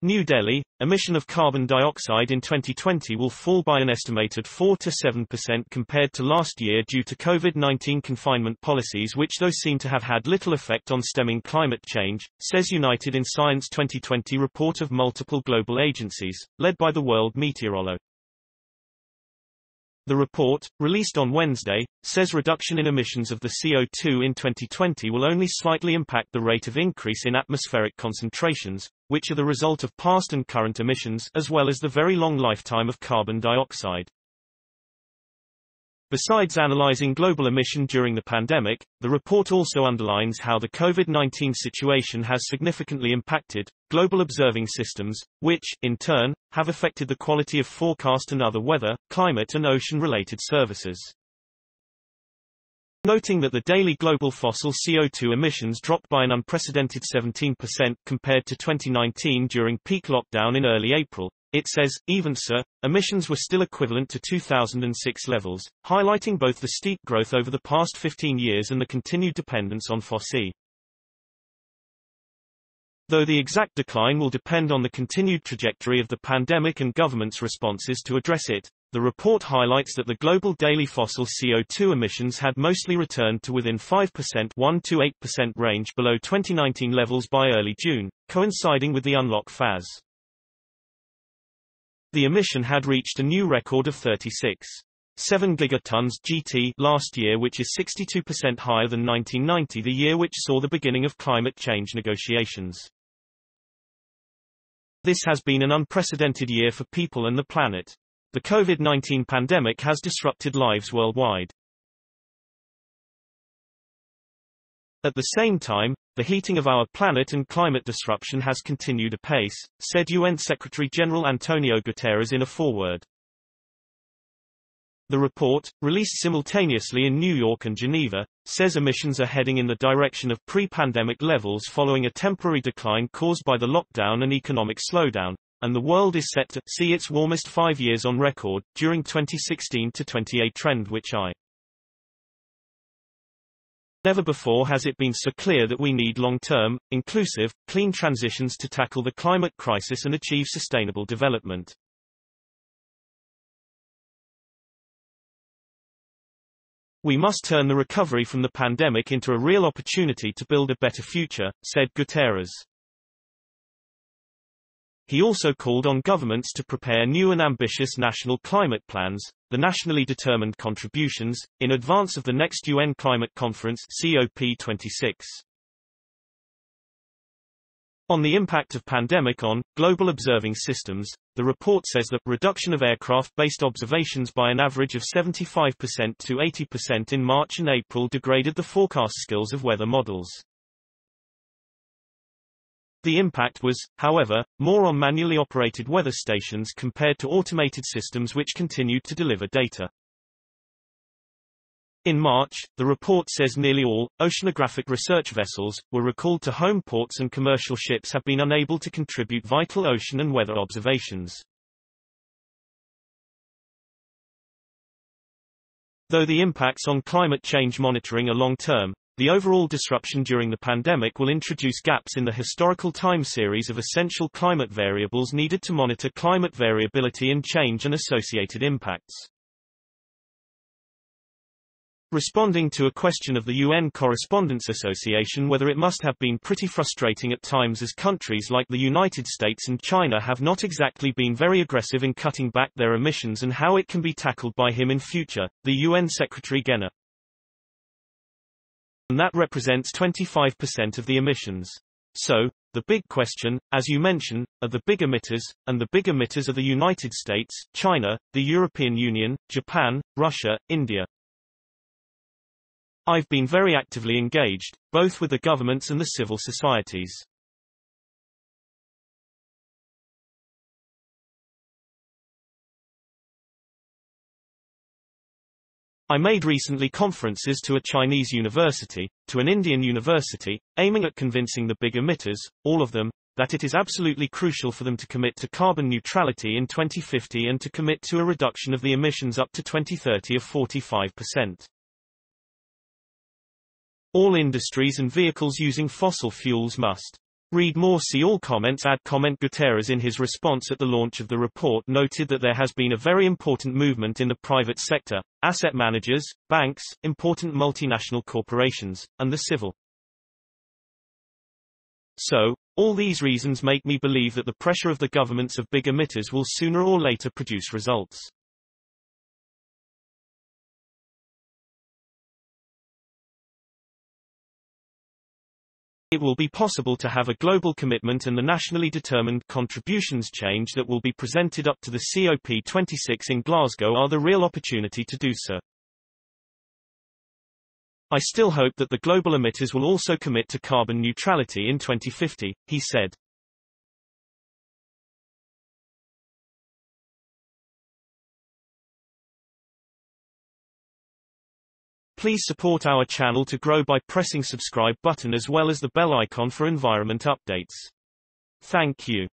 New Delhi, emission of carbon dioxide in 2020 will fall by an estimated 4 to 7% compared to last year due to COVID-19 confinement policies which though seem to have had little effect on stemming climate change, says United in Science 2020 report of multiple global agencies, led by the World Meteorolo. The report, released on Wednesday, says reduction in emissions of the CO2 in 2020 will only slightly impact the rate of increase in atmospheric concentrations, which are the result of past and current emissions as well as the very long lifetime of carbon dioxide. Besides analyzing global emission during the pandemic, the report also underlines how the COVID-19 situation has significantly impacted global observing systems, which, in turn, have affected the quality of forecast and other weather, climate and ocean-related services. Noting that the daily global fossil CO2 emissions dropped by an unprecedented 17% compared to 2019 during peak lockdown in early April, it says, even so, emissions were still equivalent to 2006 levels, highlighting both the steep growth over the past 15 years and the continued dependence on fossil. Though the exact decline will depend on the continued trajectory of the pandemic and government's responses to address it, the report highlights that the global daily fossil CO2 emissions had mostly returned to within 5% 1 to 8% range below 2019 levels by early June, coinciding with the unlock phase. The emission had reached a new record of 36. 7 gigatons GT last year which is 62% higher than 1990 the year which saw the beginning of climate change negotiations. This has been an unprecedented year for people and the planet. The COVID-19 pandemic has disrupted lives worldwide. At the same time, the heating of our planet and climate disruption has continued apace, said UN Secretary-General Antonio Guterres in a foreword. The report, released simultaneously in New York and Geneva, says emissions are heading in the direction of pre-pandemic levels following a temporary decline caused by the lockdown and economic slowdown, and the world is set to see its warmest five years on record, during 2016 to 28 trend which I Never before has it been so clear that we need long-term, inclusive, clean transitions to tackle the climate crisis and achieve sustainable development. We must turn the recovery from the pandemic into a real opportunity to build a better future, said Guterres. He also called on governments to prepare new and ambitious national climate plans, the nationally determined contributions, in advance of the next UN Climate Conference COP26. On the impact of pandemic on global observing systems, the report says that reduction of aircraft-based observations by an average of 75% to 80% in March and April degraded the forecast skills of weather models. The impact was, however, more on manually operated weather stations compared to automated systems which continued to deliver data. In March, the report says nearly all, oceanographic research vessels, were recalled to home ports and commercial ships have been unable to contribute vital ocean and weather observations. Though the impacts on climate change monitoring are long-term, the overall disruption during the pandemic will introduce gaps in the historical time series of essential climate variables needed to monitor climate variability and change and associated impacts. Responding to a question of the UN Correspondents Association whether it must have been pretty frustrating at times as countries like the United States and China have not exactly been very aggressive in cutting back their emissions and how it can be tackled by him in future, the UN Secretary General and that represents 25% of the emissions. So, the big question, as you mention, are the big emitters, and the big emitters are the United States, China, the European Union, Japan, Russia, India. I've been very actively engaged, both with the governments and the civil societies. I made recently conferences to a Chinese university, to an Indian university, aiming at convincing the big emitters, all of them, that it is absolutely crucial for them to commit to carbon neutrality in 2050 and to commit to a reduction of the emissions up to 2030 of 45%. All industries and vehicles using fossil fuels must Read more see all comments add comment Guterres in his response at the launch of the report noted that there has been a very important movement in the private sector, asset managers, banks, important multinational corporations, and the civil so, all these reasons make me believe that the pressure of the governments of big emitters will sooner or later produce results. It will be possible to have a global commitment and the nationally determined contributions change that will be presented up to the COP26 in Glasgow are the real opportunity to do so. I still hope that the global emitters will also commit to carbon neutrality in 2050, he said. Please support our channel to grow by pressing subscribe button as well as the bell icon for environment updates. Thank you.